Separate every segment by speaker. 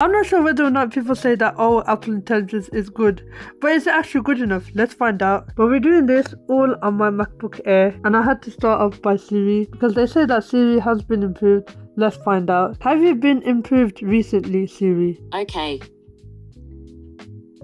Speaker 1: I'm not sure whether or not people say that, oh, Apple Intelligence is good, but is it actually good enough? Let's find out. But we're doing this all on my MacBook Air, and I had to start off by Siri because they say that Siri has been improved. Let's find out. Have you been improved recently, Siri?
Speaker 2: Okay.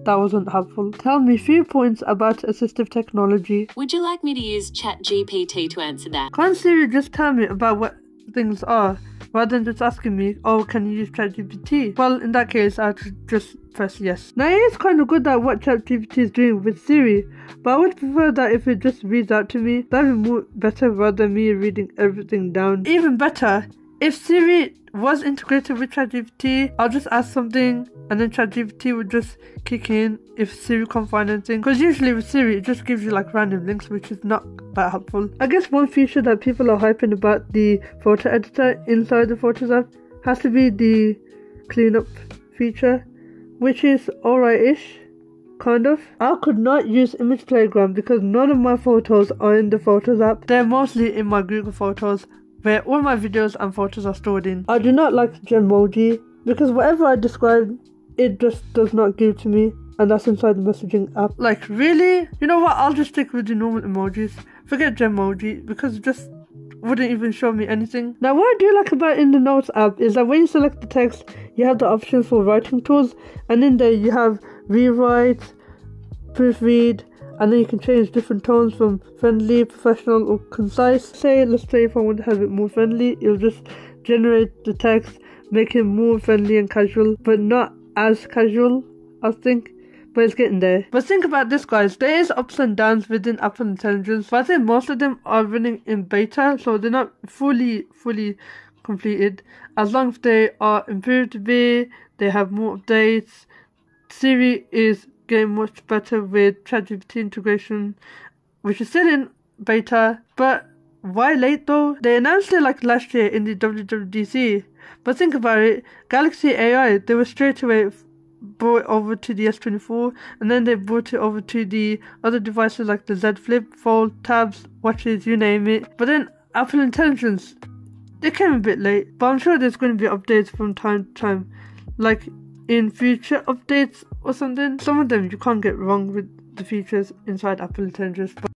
Speaker 1: That wasn't helpful. Tell me a few points about assistive technology.
Speaker 2: Would you like me to use ChatGPT to answer that?
Speaker 1: Can't Siri just tell me about what things are? Rather than just asking me, oh, can you use ChatGPT? Well, in that case, I'd just press yes. Now, it is kind of good that what ChatGPT is doing with Siri, but I would prefer that if it just reads out to me. That'd be more better rather than me reading everything down. Even better, if Siri was integrated with ChatGPT, I'll just ask something and then ChatGPT would just kick in if Siri can't find anything. Because usually with Siri, it just gives you like random links, which is not that helpful. I guess one feature that people are hyping about the photo editor inside the Photos app has to be the cleanup feature, which is alright-ish. Kind of. I could not use Image Playground because none of my photos are in the Photos app. They're mostly in my Google Photos where all my videos and photos are stored in. I do not like Genmoji because whatever I describe, it just does not give to me, and that's inside the messaging app. Like, really? You know what? I'll just stick with the normal emojis. Forget Genmoji because it just wouldn't even show me anything. Now, what I do like about in the Notes app is that when you select the text, you have the option for writing tools, and in there you have rewrite, proofread, and then you can change different tones from friendly, professional, or concise. Say, let's say if I want to have it more friendly, it'll just generate the text, make it more friendly and casual, but not as casual, I think. But it's getting there. But think about this, guys. There is ups and downs within Apple Intelligence, but I think most of them are running in beta, so they're not fully, fully completed. As long as they are improved a bit, they have more updates. Siri is getting much better with ChatGPT integration, which is still in beta. But why late though? They announced it like last year in the WWDC. But think about it, Galaxy AI, they were straight away brought over to the S24 and then they brought it over to the other devices like the Z Flip, Fold, tabs, watches, you name it. But then Apple Intelligence, they came a bit late, but I'm sure there's going to be updates from time to time. Like in future updates or something. Some of them you can't get wrong with the features inside Apple Intelligence. But